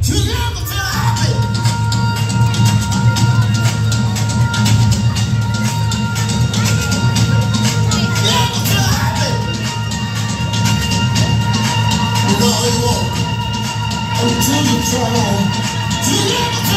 until you try. Feel happy.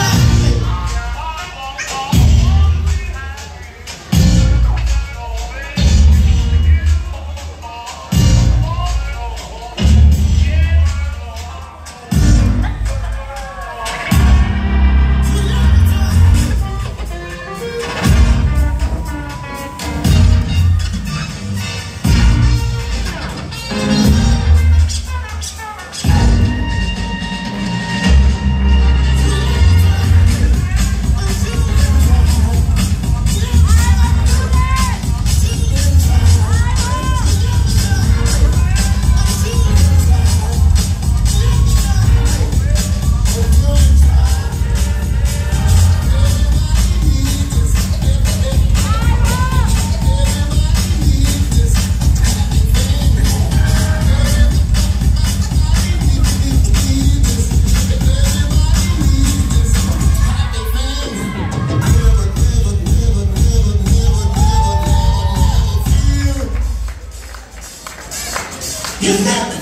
You never